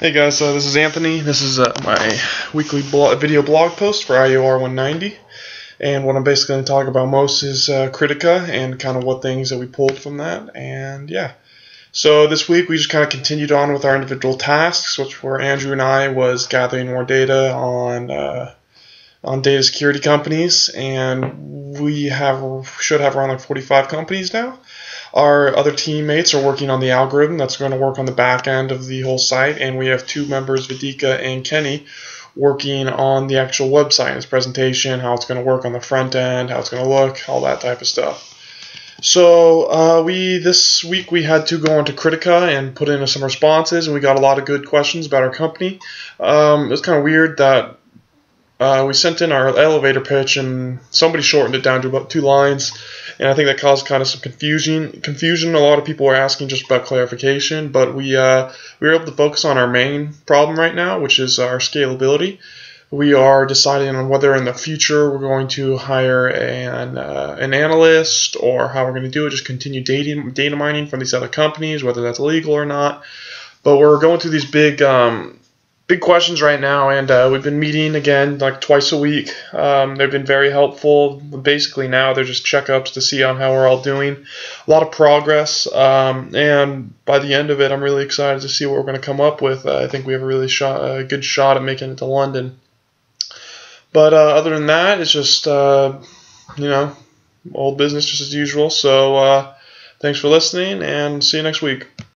Hey guys, uh, this is Anthony. This is uh, my weekly video blog post for IEOR 190. And what I'm basically going to talk about most is uh, Critica and kind of what things that we pulled from that. And yeah. So this week we just kind of continued on with our individual tasks, which were Andrew and I was gathering more data on uh, on data security companies, and we have should have around like 45 companies now. Our other teammates are working on the algorithm that's going to work on the back end of the whole site, and we have two members, Vidika and Kenny, working on the actual website, its presentation, how it's going to work on the front end, how it's going to look, all that type of stuff. So uh, we this week we had to go onto Critica and put in some responses, and we got a lot of good questions about our company. Um, it was kind of weird that uh, we sent in our elevator pitch, and somebody shortened it down to about two lines and I think that caused kind of some confusion. Confusion. A lot of people were asking just about clarification, but we uh, we were able to focus on our main problem right now, which is our scalability. We are deciding on whether in the future we're going to hire an uh, an analyst or how we're going to do it. Just continue data data mining from these other companies, whether that's legal or not. But we're going through these big um, big questions right now, and uh, we've been meeting again like twice a week. Um, they've been very helpful. Basically, now they're just checkups to see on how we're all doing. A lot of progress, um, and by the end of it, I'm really excited to see what we're going to come up with. Uh, I think we have a really shot, a good shot at making it to London. But uh, other than that, it's just uh, you know old business just as usual. So uh, thanks for listening, and see you next week.